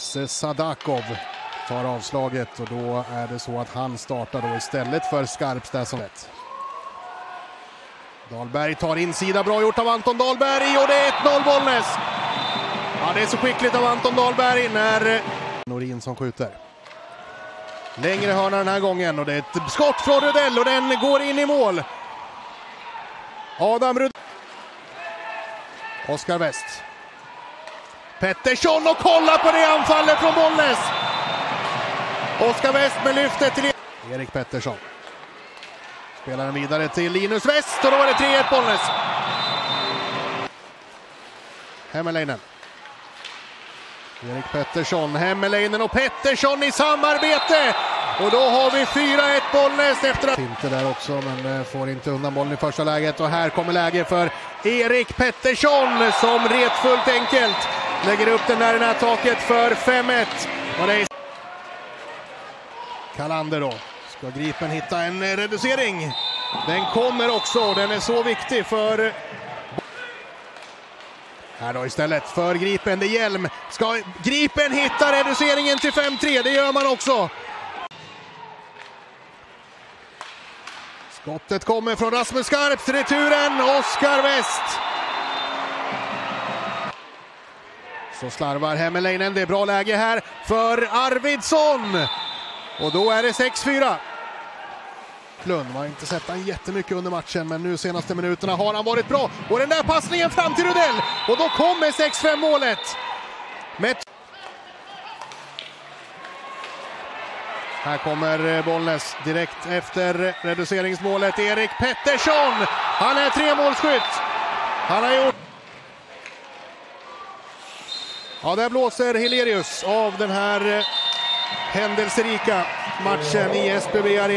Sadakov tar avslaget och då är det så att han startar då istället för Skarpstad som ett. Dahlberg tar insida, bra gjort av Anton Dahlberg och det är 1-0 Bollnäs! Ja, det är så skickligt av Anton Dahlberg när Norin som skjuter. Längre hörna den här gången och det är ett skott från Rudell och den går in i mål. Adam Rudell. Oskar West. Pettersson och kolla på det anfallet från Bollnäs! Oskar West med lyftet till Erik Pettersson. Spelar den vidare till Linus West och då var det 3-1 Bollnäs. Hämmerleinen. Erik Pettersson, Hämmerleinen och Pettersson i samarbete! Och då har vi 4-1 Bollnäs efter att... Inte där också, men eh, får inte undan bollen i första läget. Och här kommer läge för Erik Pettersson som retfullt enkelt lägger upp den där i nättaket för 5-1. Och det är... Kalander då. Ska Gripen hitta en reducering? Den kommer också, den är så viktig för... Här då istället för Gripen, det är Hjelm. Ska Gripen hitta reduceringen till 5-3? Det gör man också. Skottet kommer från Rasmus Skarps, returen Oskar West. Så slarvar Hemmeläinen. det är bra läge här för Arvidsson. Och då är det 6-4. Lund har inte sett han jättemycket under matchen, men nu senaste minuterna har han varit bra. Och den där passningen fram till Rudell! Och då kommer 6-5 målet. Med... Här kommer eh, Bollnäs direkt efter reduceringsmålet. Erik Pettersson! Han är tremålsskytt. Han har gjort... Ja, där blåser Hilerius av den här eh, händelserika matchen i SBB Arena.